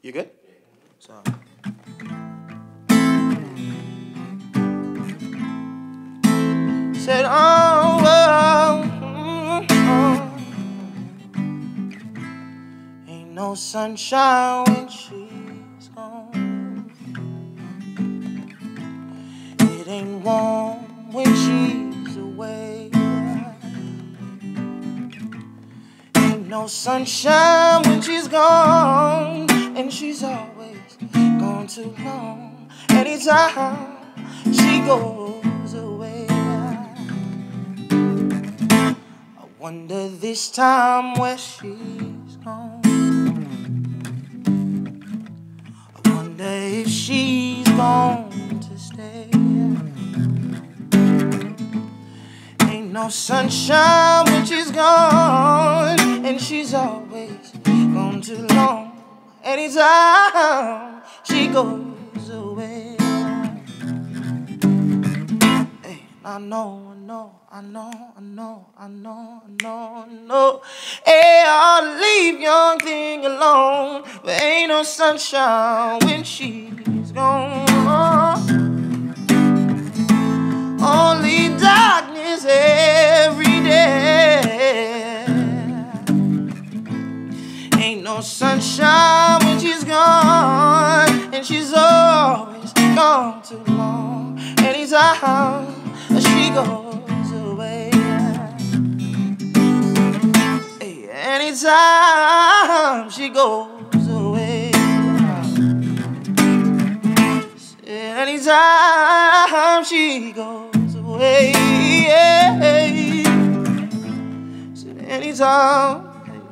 You good? So. Said, oh, oh, oh. Ain't no sunshine when she's gone. It ain't warm when she's away. Ain't no sunshine when she's gone, and she's always gone too long. Anytime she goes away, I wonder this time where she's gone. I wonder if she's going to stay. Ain't no sunshine when she's gone, and she's always gone too long. Anytime she goes away. Hey, I know, I know, I know, I know, I know, I know, I know. Hey, I'll leave young thing alone. But ain't no sunshine when she's gone. No sunshine when she's gone, and she's always gone too long. Anytime she goes away, anytime she goes away, anytime she goes away, anytime